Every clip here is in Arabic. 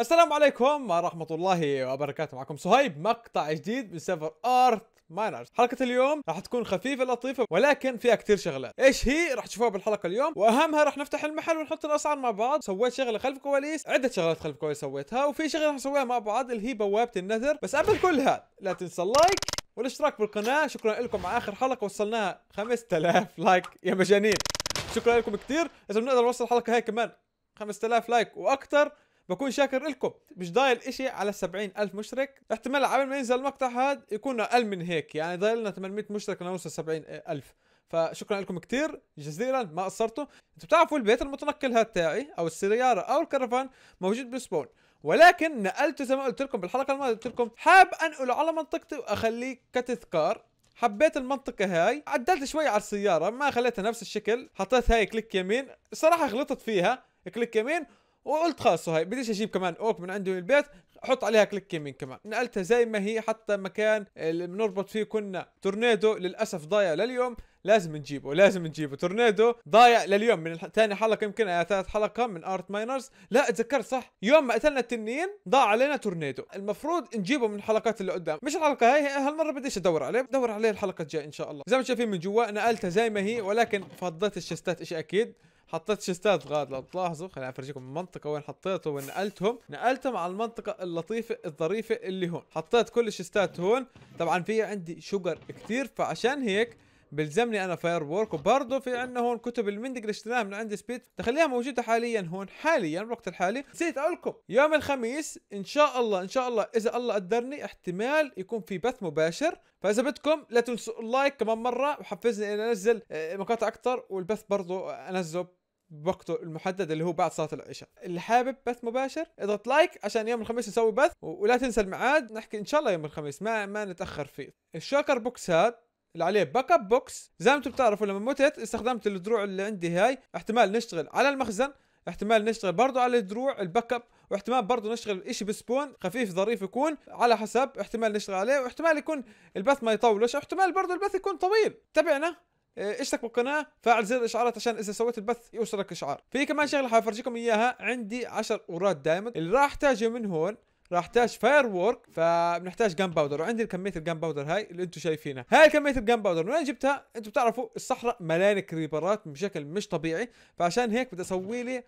السلام عليكم ورحمة الله وبركاته. معكم صهيب مقطع جديد من server آرت ماينرز. حلقة اليوم راح تكون خفيفة لطيفة ولكن فيها كتير شغلات. إيش هي؟ راح تشوفوها بالحلقة اليوم. وأهمها راح نفتح المحل ونحط الأسعار مع بعض. سويت شغلة خلف الكواليس عدة شغلات خلف الكواليس سويتها وفي شغلة راح نسويها مع بعض اللي هي بوابة ال nether. بس قبل كل هذا لا تنسى ال like والاشتراك بالقناة. شكرا لكم مع آخر حلقة وصلناها 5000 لايك. يا مجانين. شكرا لكم كثير إذا بنقدر نوصل الحلقة هاي كمان 5000 لايك وأكثر بكون شاكر لكم مش ضايل إشي على 70 ألف مشترك احتمال قبل ما ينزل المقطع هذا يكون أقل من هيك. يعني ضايل لنا 800 مشترك لنوصل 70 ألف. فشكرا لكم كثير جزيلا ما قصرتوا. أنتم بتعرفوا البيت المتنقل هذا تاعي أو السيارة أو الكرفان موجود ب spawn ولكن نقلته زي ما قلت لكم بالحلقة الماضية قلت لكم حاب انقله على منطقتي واخليه كتذكار. حبيت المنطقة هاي. عدلت شوي على السيارة ما خليتها نفس الشكل. حطيت هاي click يمين. صراحة غلطت فيها. click يمين وقلت خلاص هاي بديش أجيب كمان oak من عنده من البيت أحط عليها click يمين كمان. نقلتها زي ما هي حتى مكان اللي بنربط فيه كنا تورنيدو للأسف ضايع لليوم. لازم نجيبه لازم نجيبه. تورنيدو ضايع لليوم. من ثاني حلقة يمكن آه ثالث حلقة من ارت ماينرز لا اتذكرت صح. يوم ما قتلنا التنين ضاع علينا تورنيدو. المفروض نجيبه من الحلقات اللي قدام. مش الحلقة هاي هالمرة بديش أدور عليه. بدور عليه الحلقة الجاية إن شاء الله. زي ما شايفين من جوا نقلتها زي ما هي ولكن فضيت ال chest ات إشي أكيد. حطيت chest ات غاد لو تلاحظوا. خليني أفرجيكم المنطقة وين حطيته وين نقلتهم نقلتهم على المنطقة اللطيفة الظريفة اللي هون. حطيت كل ال chest ات هون. طبعا في عندي شجر كثير فعشان هيك بلزمني أنا firework وبرضه في عندنا هون كتب ال mending اللي اشتريناها من عند سبيد تخليها موجودة حاليا هون حاليا بالوقت الحالي. نسيت أقول لكم يوم الخميس إن شاء الله إن شاء الله إذا الله قدرني احتمال يكون في بث مباشر. فإذا بدكم لا تنسوا ال like كمان مرة وحفزني إني أنزل آه، مقاطع أكثر والبث برضه أنزله بوقته المحدد اللي هو بعد صلاة العشاء. اللي حابب بث مباشر إضغط like عشان يوم الخميس نسوي بث ولا تنسى الميعاد نحكي إن شاء الله يوم الخميس ما ما نتأخر فيه. ال shulker box اللي عليه backup box زي ما أنتم بتعرفوا لما متت استخدمت الدروع اللي عندي هاي. احتمال نشتغل على المخزن احتمال نشتغل برضو على الدروع ال backup واحتمال برضو نشتغل إشي ب spawn خفيف ظريف يكون على حسب احتمال نشتغل عليه. واحتمال يكون البث ما يطولش احتمال برضو البث يكون طويل. تابعنا. آه، اشترك بالقناة فعل زر الإشعارات عشان إذا سويت البث يوصلك إشعار. في كمان شغلة حافرجيكم إياها عندي 10 أوراد diamond اللي راح احتاجه من هون راح احتاج firework فبنحتاج gunpowder وعندي كميه ال gunpowder هاي اللي أنتم شايفينها. هاي كميه ال gunpowder من وين جبتها؟ أنتم بتعرفوا الصحراء مليانه creeper ات بشكل مش طبيعي. فعشان هيك بدي أسوي لي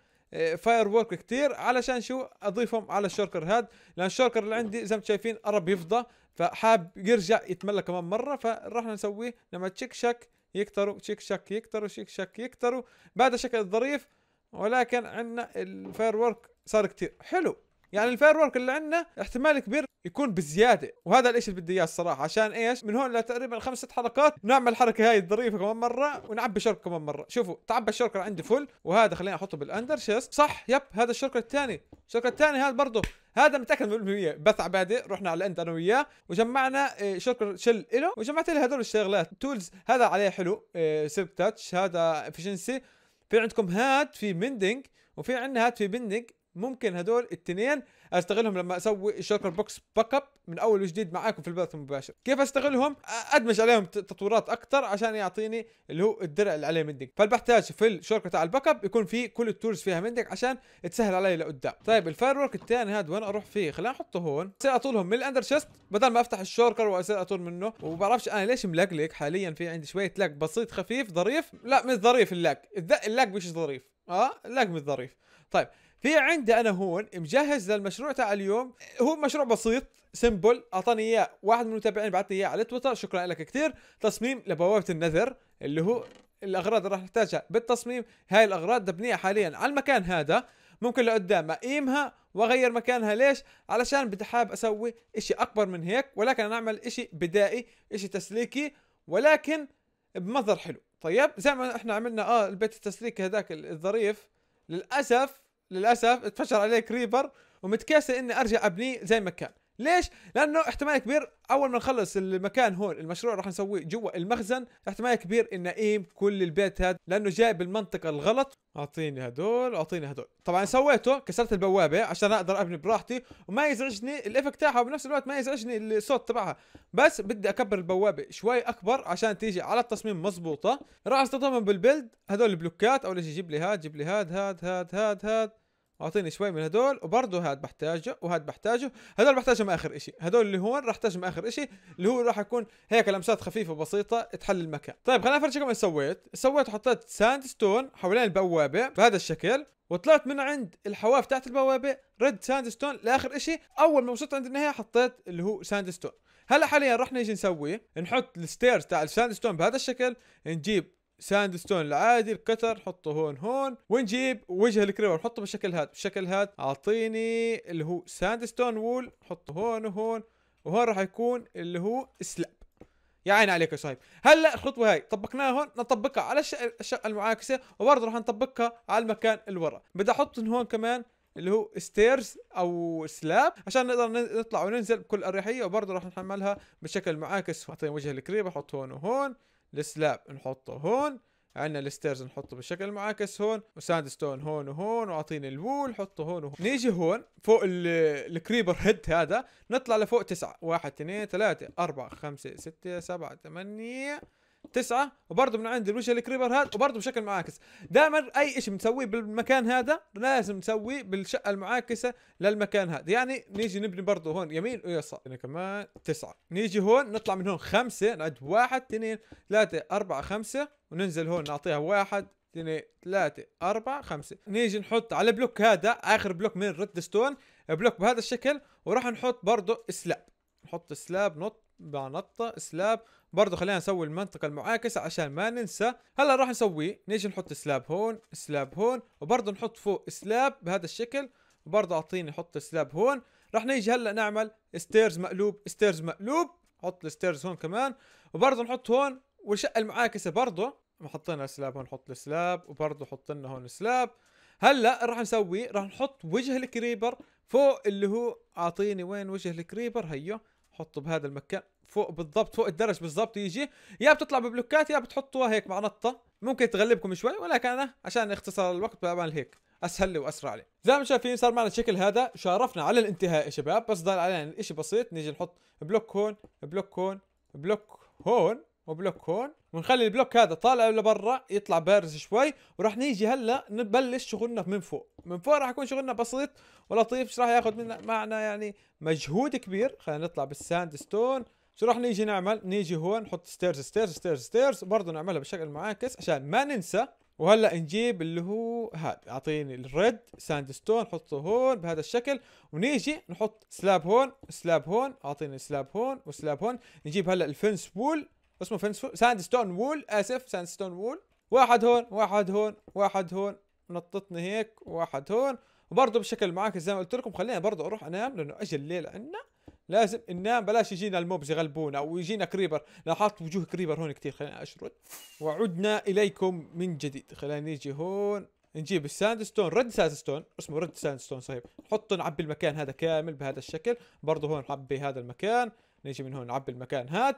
firework كثير علشان شو؟ اضيفهم على ال shulker هاد لأن ال shulker اللي عندي زي ما شايفين قرب يفضى فحاب يرجع يتملى كمان مرة. فراح نسويه لما تشيك شك يكتروا تشيك شك يكتروا تشيك شك يكتروا. بعد شكل الظريف ولكن عندنا الفاير وورك صار كثير حلو. يعني الفاير وورك اللي عندنا احتمال كبير يكون بزيادة. وهذا الإشي اللي بدي إياه الصراحة. عشان إيش؟ من هون لتقريبا خمس ست حلقات نعمل الحركه هاي الظريفة كمان مرة ونعبي شرك كمان مرة. شوفوا تعبى الشركة عندي فل وهذا خليني أحطه بالاندر شيست صح يب هذا الشركة الثاني الشركة الثاني هذا برضه هذا متأكد 100% بث عبادي رحنا على الإند أنا وياه وجمعنا إيه، شركة شل له وجمعت له هذول الشغلات. تولز هذا عليه حلو سيلك تاتش هذا افشنسي في عندكم هاد في مندنج وفي عندنا هاد في بندنج ممكن هدول الاثنين أستغلهم لما أسوي الشوكر بوكس باك اب من أول وجديد معاكم في البث المباشر. كيف أستغلهم؟ أدمج عليهم تطويرات أكثر عشان يعطيني اللي هو الدرع اللي عليه مندق فاللي بحتاج في الشوكر تاع الباك أب يكون في كل التولز فيها مندق عشان تسهل علي لقدام. طيب ال firework الثاني هذا وين أروح فيه؟ خلينا نحطه هون. بصير أطولهم من ال ender chest بدل ما أفتح ال shulker وأصير أطول منه. وبعرفش أنا ليش ملقلق حاليا في عندي شوية lag بسيط خفيف ظريف. لا مش ظريف ال lag ال lag مش ظريف. آه ال lag مش ظريف. طيب في عندي أنا هون مجهز للمشروع تاع اليوم. هو مشروع بسيط simple أعطاني إياه واحد من المتابعين بعثني إياه على تويتر. شكرا لك كثير. تصميم لبوابة ال nether اللي هو الأغراض اللي راح نحتاجها. بالتصميم هاي الأغراض مبنية حاليا على المكان هذا. ممكن لقدام أقيمها وأغير مكانها. ليش؟ علشان بدي حاب أسوي إشي أكبر من هيك ولكن أنا أعمل إشي بدائي إشي تسليكي ولكن بمظهر حلو. طيب زي ما إحنا عملنا آه البيت التسليكي هذاك الظريف. للأسف للأسف اتفشل عليه كريبر ومتكاسل إني أرجع ابنيه زي ما كان. ليش؟ لأنه احتمال كبير أول ما نخلص المكان هون المشروع راح نسويه جوا المخزن احتمال كبير إن اقيم كل البيت هذا لأنه جاي بالمنطقة الغلط. أعطيني هدول واعطيني هدول. طبعا سويته كسرت البوابة عشان أقدر أبني براحتي وما يزعجني ال effect تاعها وبنفس الوقت ما يزعجني الصوت تبعها. بس بدي أكبر البوابة شوي أكبر عشان تيجي على التصميم مزبوطه راح استخدمهم بال build هدول ال block ات أول شيء جيب لي هاد جيب لي هاد هاد هاد هاد هاد. واعطيني شوي من هدول وبرضه هاد بحتاجه وهاد بحتاجه. هدول بحتاجهم آخر إشي. هدول اللي هون راح احتاجهم آخر إشي اللي هو راح يكون هيك لمسات خفيفة بسيطة تحل المكان. طيب خليني افرجيكم إيش سويت. سويت حطيت sandstone حوالين البوابة بهذا الشكل وطلعت من عند الحواف تحت البوابة red sandstone لآخر إشي. أول ما وصلت عند النهاية حطيت اللي هو sandstone هلأ حاليا راح نيجي نسوي نحط ال stairs تاع ال sandstone بهذا الشكل نجيب sandstone العادي ال cut نحطه هون هون ونجيب وجه ال creeper نحطه بالشكل هذا بالشكل هذا. أعطيني اللي هو sandstone wall نحطه هون وهون وهون راح يكون اللي هو slab. يا عيني عليك يا صاحب هلأ الخطوة هاي طبقناها هون نطبقها على الشقة المعاكسة وبرضه راح نطبقها على المكان اللي ورا. بدي أحط هون كمان اللي هو stairs أو slab عشان نقدر نطلع وننزل بكل أريحية وبرضه راح نحملها بشكل معاكس. أعطيني وجه ال creeper أحط هون وهون. ال slab نحطه هون عندنا ال stairs نحطه بالشكل المعاكس هون و sandstone هون وهون وأعطيني ال wall حطه هون وهون. نيجي هون فوق ال creeper head هذا نطلع لفوق تسعة واحد اثنين ثلاثة أربعة خمسة ستة سبعة ثمانية تسعة وبرضه من عند الوجه ال creeper هذا؟ وبرضه بشكل معاكس. دائما أي شيء بنسويه بالمكان هذا لازم نسويه بالشقة المعاكسة للمكان هذا. يعني نيجي نبني برضه هون يمين ويسار. هنا كمان تسعة. نيجي هون نطلع من هون خمسة نعد واحد اثنين ثلاثة أربعة خمسة وننزل هون نعطيها واحد اثنين ثلاثة أربعة خمسة. نيجي نحط على block هذا آخر block من redstone block بهذا الشكل وراح نحط برضه slab نحط slab نط نطة slab برضه خلينا نسوي المنطقة المعاكسة عشان ما ننسى. هلا راح نسوي نيجي نحط slab هون slab هون وبرضه نحط فوق slab بهذا الشكل وبرضه أعطيني حط slab هون. راح نيجي هلا نعمل stairs مقلوب stairs مقلوب حط ال stairs هون كمان وبرضه نحط هون والشقة المعاكسة برضه حطينا slab هون نحط ال slab وبرضه حط لنا هون slab. هلا راح نسوي راح نحط وجه ال creeper فوق اللي هو أعطيني وين وجه ال creeper؟ هيو حطه بهذا المكان. فوق بالضبط فوق الدرج بالضبط يجي. يا بتطلع ببلوكات يا بتحطوها هيك مع نطة. ممكن تغلبكم شوي ولكن أنا عشان اختصار الوقت بعمل هيك. أسهل لي وأسرع لي. زي ما شايفين صار معنا الشكل هذا. شارفنا على الانتهاء يا شباب. بس ضل علينا شيء بسيط. نيجي نحط block هون block هون block هون و block هون. ونخلي ال block هذا طالع لبرا يطلع بارز شوي. وراح نيجي هلأ نبلش شغلنا من فوق. من فوق راح يكون شغلنا بسيط ولطيف. مش راح ياخذ منا معنا يعني مجهود كبير. خلينا نطلع بال sandstone شو راح نيجي نعمل؟ نيجي هون نحط stairs stairs stairs stairs وبرضه نعملها بشكل معاكس عشان ما ننسى. وهلأ نجيب اللي هو هذا. أعطيني ال red sandstone نحطه هون بهذا الشكل. ونيجي نحط slab هون slab هون. أعطيني slab هون و slab هون. نجيب هلأ ال fence wall اسمه fence sandstone wall آسف sandstone wall واحد هون واحد هون واحد هون. نطتني هيك واحد هون. وبرضه بشكل معاكس زي ما قلت لكم خلينا برضه أروح أنام لأنه اجى الليل عندنا. لازم ننام بلاش يجينا ال mobs يغلبونا أو يجينا creeper. حاط وجوه creeper هون كثير خلينا أشرد. وعدنا إليكم من جديد. خلينا نيجي هون. نجيب ال sandstone red sandstone اسمه red sandstone صحيح. نحطه نعبي المكان هذا كامل بهذا الشكل. برضه هون نعبي هذا المكان. نيجي من هون نعبي المكان هذا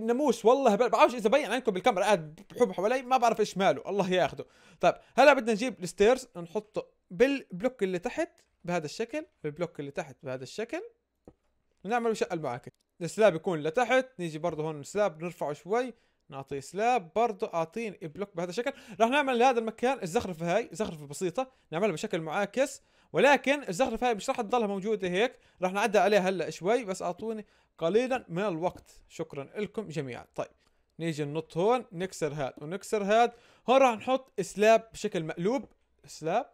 ناموس والله. بعرفش إذا بين عندكم بالكاميرا. قاعد بحوم حوالي. ما بعرف إيش ماله. الله ياخذه طيب هلا بدنا نجيب ال stairs. نحطه بال block اللي تحت بهذا الشكل. بال block اللي تحت بهذا الشكل. نعمل شقه المعاكس ال slab يكون لتحت نيجي برضه هون ال slab نرفعه شوي نعطيه slab برضه اعطيني block بهذا الشكل. راح نعمل لهذا المكان الزخرفة هاي زخرفه بسيطة نعملها بشكل معاكس ولكن الزخرفة هاي مش راح تضلها موجودة هيك راح نعدل عليها هلأ شوي بس أعطوني قليلا من الوقت. شكرا لكم جميعا. طيب نيجي ننط هون نكسر هاد ونكسر هاد. هون راح نحط slab بشكل مقلوب. slab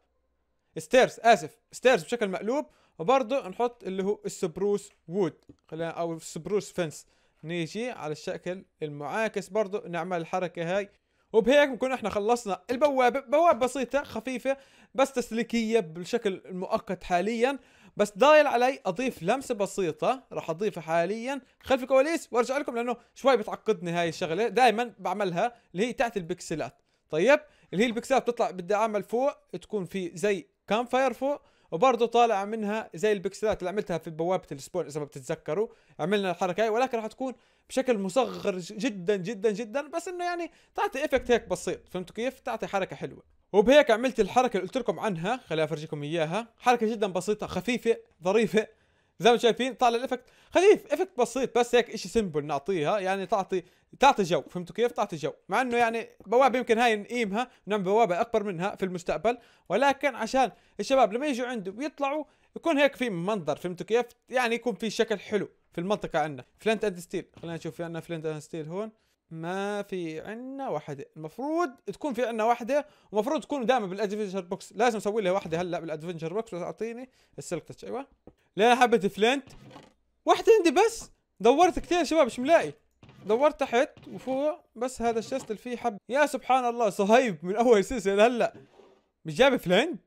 stairs آسف stairs بشكل مقلوب. وبرضه نحط اللي هو ال spruce wood خلينا أو ال spruce fence نيجي على الشكل المعاكس برضه نعمل الحركة هاي. وبهيك بنكون إحنا خلصنا البوابة. بوابة بسيطة خفيفة بس تسليكية بالشكل المؤقت حاليا. بس ضايل علي أضيف لمسة بسيطة راح أضيفها حاليا خلف الكواليس وأرجع لكم لأنه شوي بتعقدني هاي الشغلة. دائما بعملها اللي هي تحت البكسلات. طيب اللي هي البكسلات بتطلع بدي اعمل فوق تكون في زي campfire فوق وبرضه طالع منها زي البكسلات اللي عملتها في بوابة ال spawn إذا ما بتتذكروا. عملنا الحركة هاي ولكن راح تكون بشكل مصغر جدا جدا جدا بس إنه يعني تعطي effect هيك بسيط. فهمتوا كيف؟ تعطي حركة حلوة. وبهيك عملت الحركة اللي قلت لكم عنها خليني أفرجيكم إياها. حركة جدا بسيطة خفيفة ظريفة. زي ما شايفين طالع ال effect خفيف effect بسيط بس هيك إشي simple نعطيها يعني تعطي تعطي جو. فهمتوا كيف؟ تعطي جو. مع إنه يعني بوابة يمكن هاي نقيمها نعمل بوابة أكبر منها في المستقبل. ولكن عشان الشباب لما يجوا عنده ويطلعوا يكون هيك في منظر. فهمتوا كيف؟ يعني يكون في شكل حلو في المنطقة عندنا. flint and steel خلينا نشوف في عندنا flint and steel هون. ما في عنا واحدة. المفروض تكون في عنا واحدة ومفروض تكون دائما بال adventure box. لازم أسوي لها واحدة هلأ بال adventure box بس أعطيني ال silk touch أيوه لين حبة flint واحدة عندي بس. دورت كثير شباب مش ملاقي. دورت تحت وفوق بس هذا ال chest اللي فيه حب. يا سبحان الله صهيب من أول سلسلة هلأ. مش جايب flint؟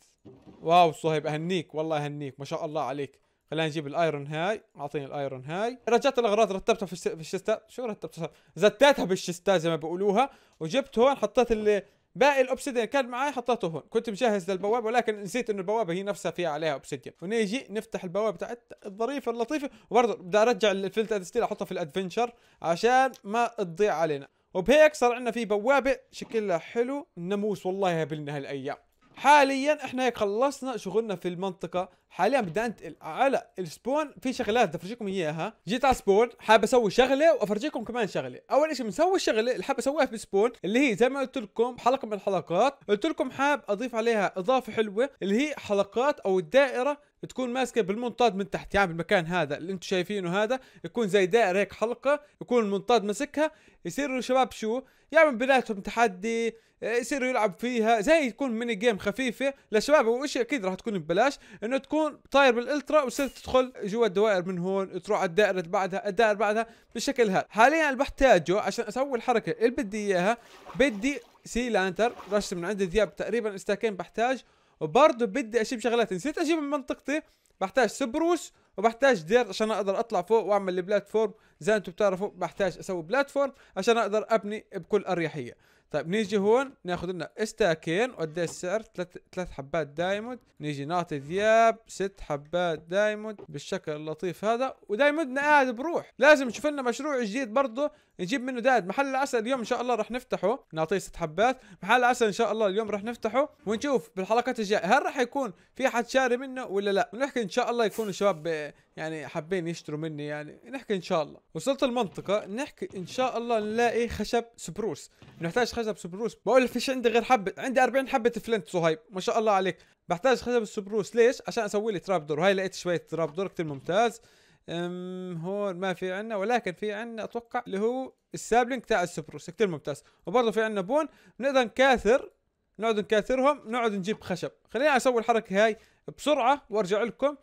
wow صهيب أهنيك والله أهنيك ما شاء الله عليك. خلينا نجيب ال iron هاي أعطيني ال iron هاي. رجعت الأغراض رتبتها في, الشستات شو رتبتها زتيتها بالشستات زي ما بيقولوها وجبت هون حطيت اللي باقي ال obsidian كان معي حطيته هون. كنت مجهز للبوابه ولكن نسيت إنه البوابة هي نفسها فيها عليها obsidian. ونيجي نفتح البوابة تاعت الظريفة اللطيفة وبرضه بدي أرجع ال flint steel احطها في ال adventure عشان ما تضيع علينا. وبهيك صار عندنا في بوابة شكلها حلو الناموس والله يهبلنا هالايام حاليا إحنا هيك خلصنا شغلنا في المنطقة. حاليا بدنا أنتقل على ال spawn. في شغلات بدي أفرجيكم إياها. جيت على spawn حاب أسوي شغلة وأفرجيكم كمان شغلة. أول إشي بنسوي الشغلة اللي حاب أسويها في spawn اللي هي زي ما قلت لكم حلقة من الحلقات. قلت لكم حاب أضيف عليها إضافة حلوة اللي هي حلقات أو الدائرة تكون ماسكة بالمنطاد من تحت. يعني بالمكان هذا اللي أنتم شايفينه هذا يكون زي دائرة هيك حلقة يكون المنطاد ماسكها. يصيروا الشباب شو؟ يعمل بيناتهم تحدي يصيروا يلعب فيها زي يكون mini game خفيفة. للشباب وشيء أكيد راح تكون ببلاش إنه تكون طاير بال elytra وتصير تدخل جوا الدوائر من هون تروح على الدائرة اللي بعدها الدائرة بعدها بالشكل هذا. حاليا اللي بحتاجه عشان أسوي الحركة اللي بدي إياها بدي sea lantern رش من عند دياب تقريبا استاكين بحتاج. وبرضه بدي أجيب شغلات. نسيت أجيب من منطقتي. بحتاج spruce وبحتاج dirt عشان أقدر أطلع فوق وأعمل ال platform زي ما أنتم بتعرفوا بحتاج أسوي platform عشان أقدر أبني بكل أريحية. طيب نيجي هون ناخذ لنا استاكين وقد السعر ثلاث ثلاث حبات diamond. نيجي نعطي ذياب ست حبات diamond بالشكل اللطيف هذا. ودايموندنا قاعد بروح. لازم نشوف لنا مشروع جديد برضه نجيب منه دايد محل العسل اليوم إن شاء الله راح نفتحه. نعطيه ست حبات. محل العسل إن شاء الله اليوم راح نفتحه. ونشوف بالحلقات الجاية هل راح يكون في حد شاري منه ولا لا. نحكي إن شاء الله يكون الشباب يعني حابين يشتروا مني يعني. نحكي إن شاء الله. وصلت المنطقة. نحكي إن شاء الله نلاقي خشب spruce. نحتاج خشب spruce. بقول فيش عندي غير حبة عندي 40 حبة فلنت صهيب. ما شاء الله عليك. بحتاج خشب ال spruce ليش؟ عشان أسوي لي trap door وهي لقيت شوية trap door كثير ممتاز. أم هون ما في عنا ولكن في عنا أتوقع اللي هو ال sapling تاع ال spruce. كثير ممتاز. وبرضه في عنا bone. نقدر نكاثر نقعد نكاثرهم نقعد نجيب خشب. خليني أسوي الحركة هاي بسرعة وأرجع لكم.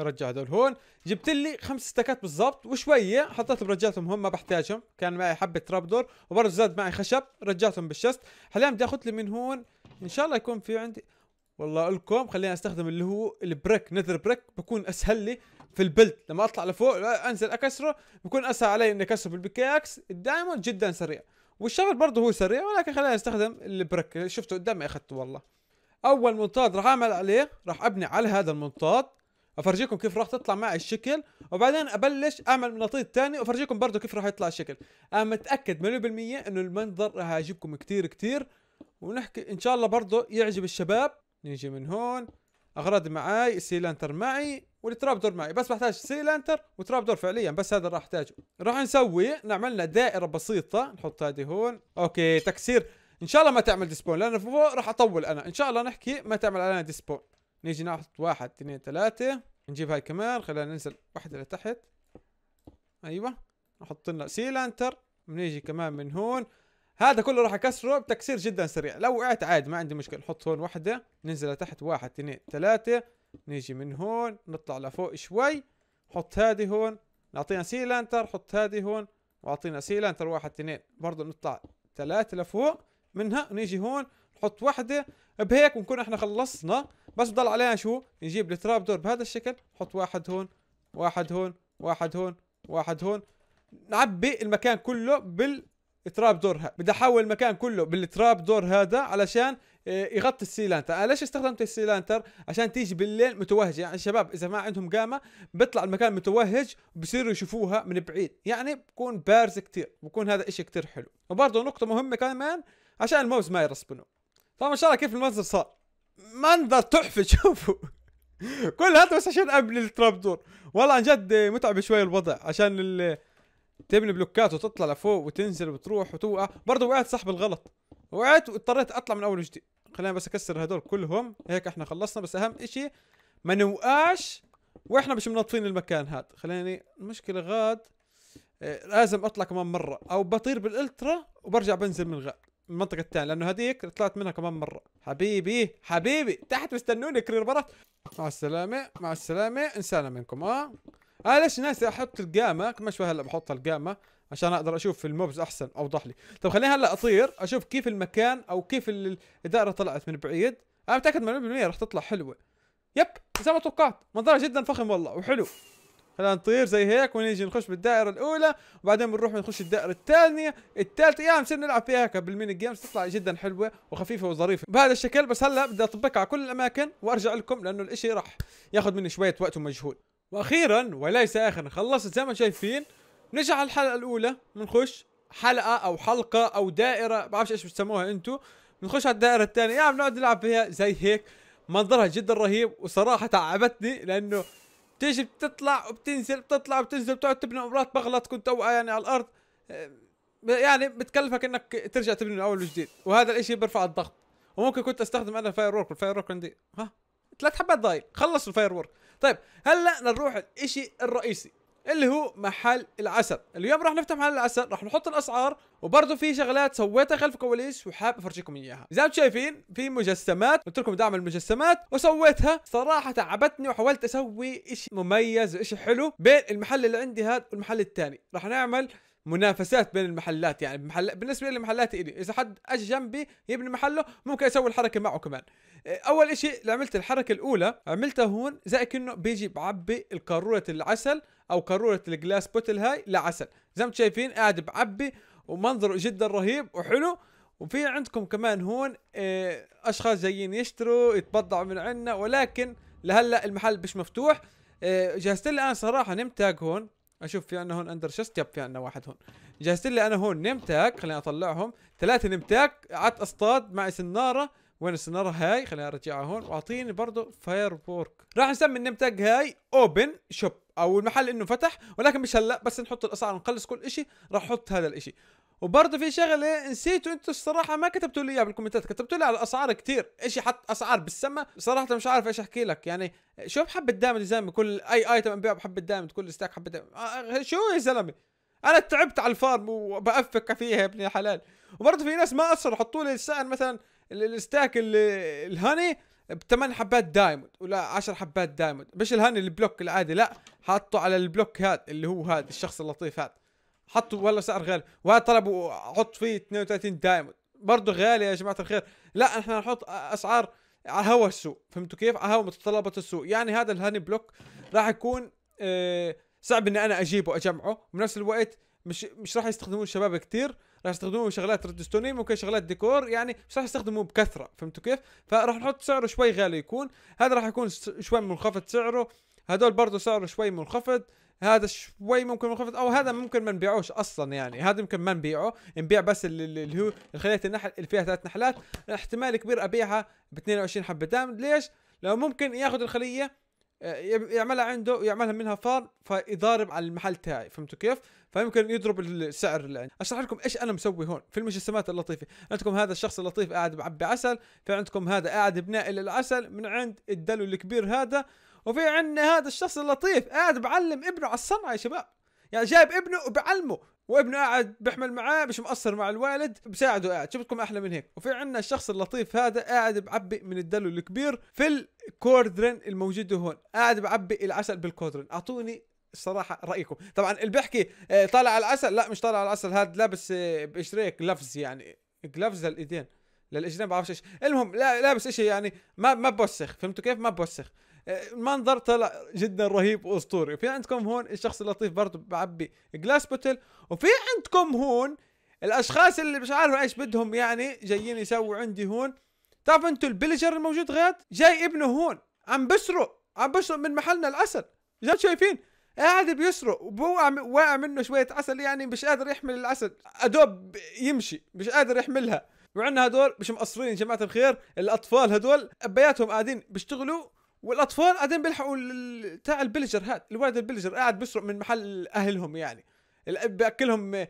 ارجع هذول. هون جبت لي خمس ستكات بالضبط وشوية حطيتهم رجعتهم هم ما بحتاجهم. كان معي حبة trapdoor وبرضه زاد معي خشب رجعتهم بال chest. حاليا بدي أخذ لي من هون إن شاء الله يكون في عندي. والله لكم خليني أستخدم اللي هو ال brick nether brick بكون أسهل لي في ال build لما أطلع لفوق أنزل أكسره بكون أسهل علي إني أكسره بال pickaxe ال diamond جدا سريع. والشغل برضه هو سريع ولكن خلينا نستخدم ال brick. شفته قدامي أخذته والله. أول منطاد راح أعمل عليه راح أبني على هذا المنطاد. أفرجيكم كيف راح تطلع معي الشكل وبعدين أبلش أعمل مناطيد ثاني وأفرجيكم برضه كيف راح يطلع الشكل. أنا متأكد مليون بالمية إنه المنظر راح يعجبكم كثير كثير ونحكي إن شاء الله برضه يعجب الشباب. نيجي من هون اغراضي معاي ال sea lantern معي وال trap door معي. بس بحتاج sea lantern و trap door فعليا بس هذا راح أحتاجه. راح نسوي نعمل لنا دائرة بسيطة. نحط هذه هون. okay تكسير. إن شاء الله ما تعمل despawn لأنه فوق راح أطول أنا. إن شاء الله نحكي ما تعمل علينا despawn. نيجي نحط واحد اثنين ثلاثة. نجيب هاي كمان خلينا ننزل واحدة لتحت. أيوه. نحط لنا sea lantern بنيجي كمان من هون. هذا كله راح أكسره بتكسير جدا سريع. لو وقعت عادي ما عندي مشكلة. نحط هون واحدة ننزل لتحت واحد اثنين ثلاثة. نيجي من هون. نطلع لفوق شوي. نحط هذه هون. نعطينا sea lantern حط هذه هون. وأعطينا sea lantern واحد اثنين. برضه نطلع ثلاثة لفوق. منها نيجي هون. نحط واحدة بهيك بنكون إحنا خلصنا بس ضل علينا شو؟ نجيب ال trap door بهذا الشكل نحط واحد هون واحد هون واحد هون واحد هون. نعبي المكان كله بال trap door بدي أحول المكان كله بال trap door هذا علشان آه، يغطي ال sea lantern. أنا ليش استخدمت ال sea lantern؟ عشان تيجي بالليل متوهجه يعني الشباب إذا ما عندهم قامة بيطلع المكان متوهج بصيروا يشوفوها من بعيد. يعني بكون بارز كتير بكون هذا إشي كتير حلو. وبرضه نقطة مهمة كمان عشان ال mobs ما يرسبنوا. طبعا ما شاء الله كيف المنظر صار؟ منظر تحفة شوفوا. كل هذا بس عشان ابني التراب دور. والله عن جد متعب شوي الوضع عشان ال- تبني بلوكات وتطلع لفوق وتنزل وتروح وتوقع. برضه وقعت صح بالغلط وقعت واضطريت أطلع من أول وجديد. خلينا بس أكسر هدول كلهم. هيك إحنا خلصنا بس أهم إشي ما نوقعش وإحنا مش منظفين المكان هذا خليني المشكلة غاد آه، لازم أطلع كمان مرة. أو بطير بالألترا وبرجع بنزل من غاد. من المنطقة الثانية لأنه هذيك طلعت منها كمان مرة. حبيبي حبيبي تحت مستنوني كرير برات مع السلامة مع السلامة انسانة منكم آه؟ آه ليش ناسي أحط القامة كمان شوي هلأ بحط القامة عشان أقدر أشوف الموبز أحسن أوضح لي. طب خليني هلأ أطير أشوف كيف المكان أو كيف ال- الدائرة طلعت من بعيد. أنا متأكد من 100% رح تطلع حلوة. يب زي ما توقعت. منظرها جدا فخم والله وحلو. خلينا نطير زي هيك ونيجي نخش بالدائرة الأولى وبعدين بنروح نخش الدائرة الثانية. الثالثة يعني بنصير نلعب فيها هيك بالميني جيمز تطلع جدا حلوة وخفيفة وظريفة. بهذا الشكل بس هلأ بدي أطبقها على كل الأماكن وأرجع لكم لأنه الإشي راح ياخذ مني شوية وقت ومجهود. وأخيرا وليس آخرا خلصت زي ما شايفين. نرجع على الحلقة الأولى بنخش حلقة أو حلقة أو دائرة بعرفش إيش بتسموها أنتم بنخش على الدائرة الثانية يعني بنقعد نلعب فيها زي هيك. منظرها جدا رهيب وصراحة تعبتني لأنه تيجي بتطلع وبتنزل بتطلع وبتنزل بتقعد تبني مرات بغلط كنت اوقع يعني على الأرض. آه، يعني بتكلفك إنك ترجع تبني من أول وجديد. وهذا الإشي بيرفع الضغط. وممكن كنت أستخدم أنا ال firework وال firework عندي. ها؟ ثلاث حبات ضايل. خلص ال firework طيب هلأ نروح الإشي الرئيسي. اللي هو محل العسل. اليوم راح نفتح محل العسل راح نحط الأسعار وبرضه في شغلات سويتها خلف الكواليس وحاب أفرجيكم إياها. زي ما أنتم شايفين في مجسمات قلت لكم دعم المجسمات وسويتها صراحة تعبتني وحاولت أسوي شيء مميز وشيء حلو بين المحل اللي عندي هذا والمحل الثاني. راح نعمل منافسات بين المحلات يعني محل... بالنسبة لمحلاتي إلي إذا حد اجى جنبي يبني محله ممكن أسوي الحركة معه كمان. إيه، أول إشي اللي عملت الحركة الأولى عملتها هون زي كانه بيجي بعبي القارورة العسل أو قارورة الجلاس بوتل هاي لعسل. زي ما أنتم شايفين قاعد بعبي ومنظره جدا رهيب وحلو. وفي عندكم كمان هون إيه، أشخاص جايين يشتروا يتبضعوا من عنا ولكن لهلأ المحل مش مفتوح. إيه، جهزت لي أنا صراحة name tag هون. أشوف في عندنا هون ender chest yep في عندنا واحد هون. جهزت لي أنا هون name tag خليني أطلعهم. ثلاثة name tag قعدت اصطاد معي سنارة. وين السنارة؟ هاي خليني أرجعها هون. وأعطيني برضه firework راح نسمي ال name tag هاي open shop أو المحل إنه فتح ولكن مش هلأ بس نحط الأسعار نخلص كل إشي راح أحط هذا الإشي. وبرضه في شغلة نسيتوا أنتوا الصراحة ما كتبتوا لي إياها بالكومنتات كتبتوا لي على الأسعار كتير. اشي حط أسعار بالسما. صراحة مش عارف إيش أحكي لك. يعني شو بحبه دائما زي ما كل أي item انبيع بحبه دائما كل stack حبه دائما آه شو يا زلمة؟ أنا تعبت على ال farm وبأفك فيها يا ابن الحلال وبرضه في ناس ما أصروا حطوا لي السعر مثلا ال- ال stack ال- ال honey بثمان حبات diamond ولا 10 حبات دايموند. مش ال honey ال block العادي لا. حطوا على ال block هذا اللي هو هذا الشخص اللطيف هذا. حطوا والله سعر غالي. وهذا طلبوا أحط فيه 32 diamond برضه غالي يا جماعة الخير. لا إحنا نحط أسعار على هوا السوق. فهمتوا كيف؟ على هوا متطلبات السوق. يعني هذا ال honey block راح يكون آه صعب إني أنا أجيبه اجمعه وبنفس الوقت مش مش راح يستخدموه الشباب كتير. راح يستخدموه شغلات ريدستوني ممكن شغلات ديكور. يعني مش راح يستخدموه بكثرة. فهمتوا كيف؟ فراح نحط سعره شوي غالي يكون. هذا راح يكون شوي منخفض سعره. هدول برضه سعره شوي منخفض. هذا شوي ممكن منخفض أو هذا ممكن ما نبيعوش أصلا يعني. هذا يمكن ما نبيعه نبيع بس اللي, هو خليه النحل اللي فيها ثلاث نحلات احتمال كبير أبيعها ب 22 حبة دام. ليش؟ لو ممكن ياخذ الخلية آه، يعملها عنده ويعملها منها فار فيضارب على المحل تاعي. فهمتوا كيف؟ فيمكن يضرب السعر اللي عندي. أشرح لكم إيش أنا مسوي هون في المجسمات اللطيفة. عندكم هذا الشخص اللطيف قاعد بعبي عسل في عندكم هذا قاعد بناقل العسل من عند الدلو الكبير هذا. وفي عندنا هذا الشخص اللطيف قاعد بعلم ابنه على الصنعة يا شباب. يعني جايب ابنه وبعلمه وابنه قاعد بيحمل معاه مش مقصر مع الوالد بساعده قاعد. شفتكم أحلى من هيك. وفي عندنا الشخص اللطيف هذا قاعد بعبي من الدلو الكبير في ال cauldron الموجود هون. قاعد بعبي العسل بال cauldron أعطوني الصراحة رأيكم. طبعا اللي بيحكي آه، طالع على العسل لا مش طالع على العسل هذا لابس آه، بقشريه gloves يعني. gloves للإيدين للاجناب بعرفش إيش. المهم لا لابس إشي يعني ما ما بوسخ. فهمتوا كيف؟ ما بوسخ. المنظر طلع جدا رهيب وأسطوري. في عندكم هون الشخص اللطيف برضه بعبي glass bottle وفي عندكم هون الأشخاص اللي مش عارف إيش بدهم يعني جايين يسووا عندي هون. تعرفوا أنتوا البلجر الموجود غاد جاي ابنه هون عم بسرق عم بسرق من محلنا العسل جد شايفين؟ قاعد بيسرق وبوقع واقع منه شوية عسل يعني مش قادر يحمل العسل. أدوب يمشي مش قادر يحملها. وعندنا هدول مش مقصرين يا جماعة الخير الأطفال هدول أبياتهم قاعدين بيشتغلوا والأطفال قاعدين بيلحقوا تاع ال villager هاد الولد ال villager قاعد بيسرق من محل أهلهم يعني. الأب بيأكلهم آه،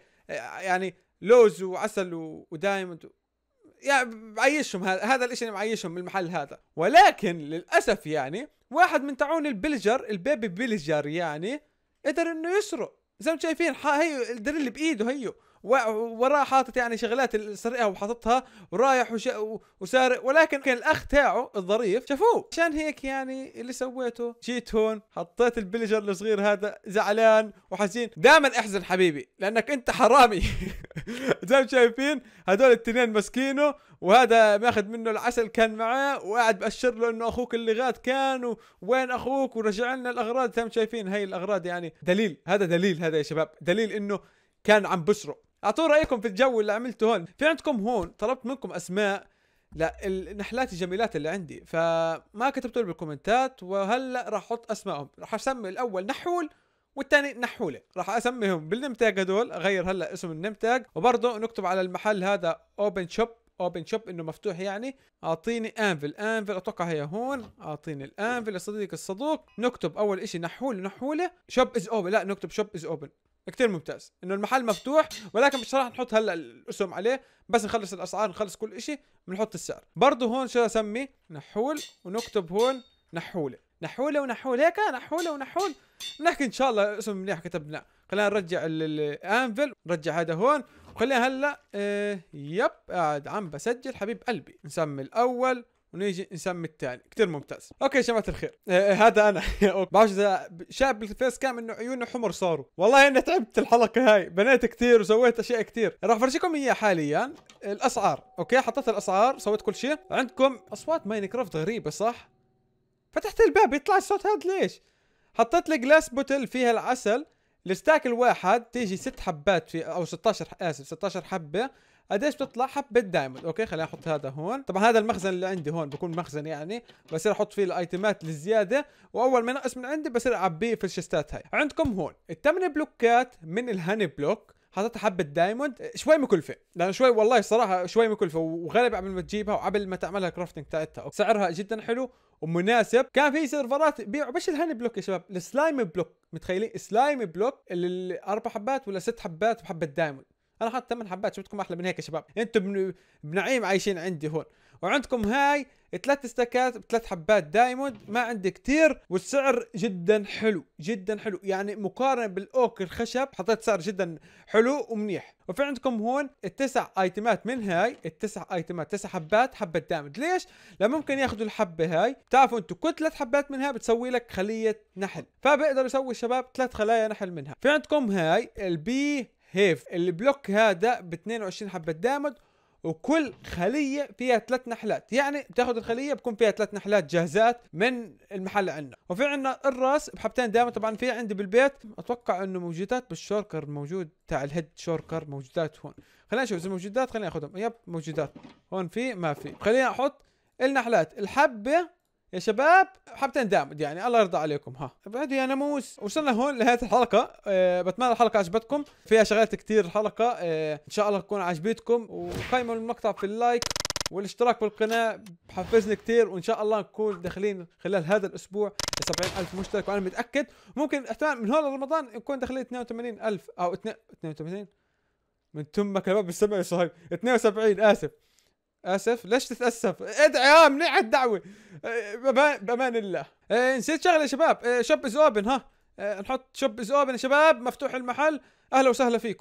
يعني لوز وعسل و diamond يعني بعيشهم هذا هذا الإشي اللي معيشهم من المحل هذا. ولكن للأسف يعني واحد من تعون ال villager ال baby villager يعني قدر إنه يسرق. زي ما شايفين هي الدليل بإيده هيو. وراه حاطط يعني شغلات سرقها وحاططها ورايح وش... وسارق ولكن كان الأخ تاعه الظريف شافوه. عشان هيك يعني اللي سويته جيت هون حطيت ال villager الصغير هذا زعلان وحزين. دائما أحزن حبيبي لأنك أنت حرامي. زي ما شايفين؟ هدول التنين مسكينه وهذا ماخذ منه العسل كان معاه وقاعد بأشر له إنه أخوك اللي غاد كان وين أخوك؟ ورجع لنا الأغراض. زي ما شايفين؟ هاي الأغراض يعني دليل هذا دليل هذا يا شباب. دليل إنه كان عم بسرق. اعطوا رأيكم في الجو اللي عملته هون. في عندكم هون طلبت منكم أسماء لا النحلات الجميلات اللي عندي. فما كتبتوا لي بالكومنتات وهلأ راح أحط أسمائهم. راح أسمي الأول نحول والثاني نحولة. راح أسميهم بال name tag هدول أغير هلأ اسم ال name tag. وبرضه نكتب على المحل هذا open shop open shop إنه مفتوح يعني. أعطيني anvil anvil أتوقع هي هون. أعطيني ال anvil يا صديقي الصدوق. نكتب أول إشي نحول نحولة. shop is open لا نكتب shop is open كتير ممتاز. إنه المحل مفتوح ولكن مش راح نحط هلأ الاسم عليه بس نخلص الأسعار نخلص كل إشي بنحط السعر. برضه هون شو أسمي؟ نحول ونكتب هون نحولة. نحولة ونحول هيك نحولة ونحول. نحكي إن شاء الله اسم منيح كتبناه خلينا نرجع ال- ال- ال anvil نرجع هذا هون. وخلينا هلأ آه yep قاعد عم بسجل حبيب قلبي. نسمي الأول ونيجي نسمي الثاني كتير ممتاز. okay يا جماعة الخير. آه هذا أنا. بعرف إذا شايف بال face cam إنه عيوني حمر صاروا. والله إني تعبت الحلقة هاي. بنيت كتير وسويت أشياء كتير. راح أفرجيكم إياها حاليا. الأسعار. okay حطيت الأسعار سويت كل شيء. عندكم أصوات ماينكرافت غريبة صح؟ فتحت الباب يطلع الصوت هذا ليش؟ حطيت لي glass bottle فيها العسل. ال stack الواحد تيجي ست حبات في أو 16 ح- آسف 16 حبة. قديش بتطلع؟ حبه diamond. okay خليني أحط هذا هون. طبعا هذا المخزن اللي عندي هون بكون مخزن يعني بصير أحط فيه الأيتمات الزياده وأول ما ينقص من عندي بصير اعبيه في الشستات هاي. عندكم هون الثمان بلوكات من ال honey block. حطيت حبة diamond. شوي مكلفة لأن شوي والله الصراحة شوي مكلفة وغالبا قبل ما تجيبها وقبل ما تعملها crafting تاعتها. سعرها جدا حلو ومناسب. كان في سيرفرات بيعوا مش ال honey block يا شباب؟ ال slime block. متخيلين؟ slime block اللي أربع حبات ولا ست حبات وحبة diamond. أنا حاطط ثمان حبات شو بدكم أحلى من هيك يا شباب. أنتم بن- بنعيم عايشين عندي هون. وعندكم هاي ثلاث استكات بثلاث حبات diamond. ما عندي كتير والسعر جدا حلو جدا حلو. يعني مقارنة بال oak الخشب حطيت سعر جدا حلو ومنيح. وفي عندكم هون التسع آيتمات من هاي التسع آيتمات تسع حبات حبة diamond. ليش؟ لا ممكن ياخذوا الحبة هاي. بتعرفوا أنتم كل ثلاث حبات منها بتسوي لك خلية نحل. فبيقدر يسوي الشباب ثلاث خلايا نحل منها. في عندكم هاي ال bee hive. ال block هذا ب 22 حبة diamond وكل خلية فيها ثلاث نحلات. يعني بتاخذ الخلية بكون فيها ثلاث نحلات جاهزات من المحل عندنا. وفي عندنا الراس بحبتين diamond طبعا في عندي بالبيت. أتوقع إنه موجودات بال shulker موجود تاع ال head shulker موجودات هون. خلينا نشوف إذا موجودات خلينا ناخذهم yep موجودات. هون في ما في. خلينا أحط النحلات. الحبة يا شباب حبتين diamond يعني الله يرضى عليكم ها. بعد يا ناموس. وصلنا هون لنهايه الحلقة. أه بتمنى الحلقة عجبتكم. فيها شغلات كتير الحلقة. أه إن شاء الله تكون عجبتكم. وقيموا المقطع في ال like والاشتراك بالقناة. بحفزني كتير. وإن شاء الله نكون داخلين خلال هذا الأسبوع ل 70000 مشترك. وأنا متأكد ممكن أحتمال من هون لرمضان نكون داخلين 82000 أو 82 من تمك يا باب السمع يا صهيب 72 آسف. أسف ليش تتأسف؟ ادعي آه منيح الدعوه بأمان الله. آه، نسيت شغلة يا شباب. shop is open ها. آه، نحط shop is open يا شباب. مفتوح المحل. أهلا وسهلا فيكم.